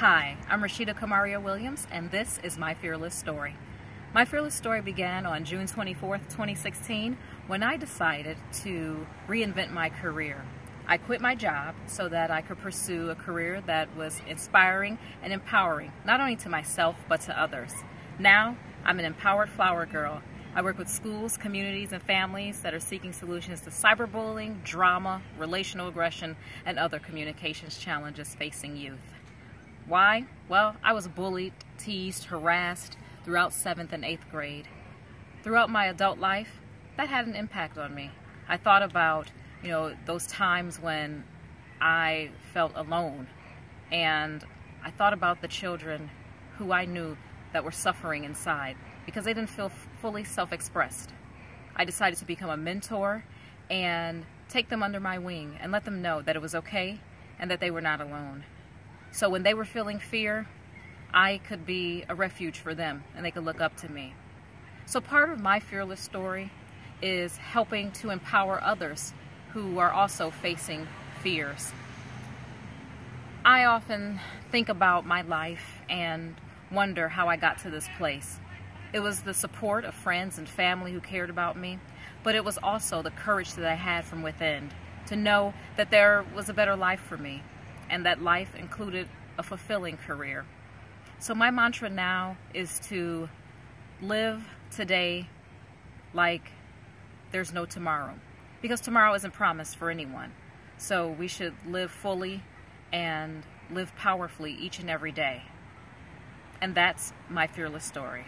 Hi, I'm Rasheda Kamaria Williams, and this is My Fearless Story. My Fearless Story began on June 24th, 2016, when I decided to reinvent my career. I quit my job so that I could pursue a career that was inspiring and empowering, not only to myself, but to others. Now, I'm an empowered flower girl. I work with schools, communities, and families that are seeking solutions to cyberbullying, drama, relational aggression, and other communications challenges facing youth. Why? Well, I was bullied, teased, harassed throughout 7th and 8th grade. Throughout my adult life, that had an impact on me. I thought about, you know, those times when I felt alone and I thought about the children who I knew that were suffering inside because they didn't feel fully self-expressed. I decided to become a mentor and take them under my wing and let them know that it was okay and that they were not alone. So when they were feeling fear, I could be a refuge for them and they could look up to me. So part of my fearless story is helping to empower others who are also facing fears. I often think about my life and wonder how I got to this place. It was the support of friends and family who cared about me, but it was also the courage that I had from within to know that there was a better life for me and that life included a fulfilling career. So my mantra now is to live today like there's no tomorrow because tomorrow isn't promised for anyone. So we should live fully and live powerfully each and every day. And that's my fearless story.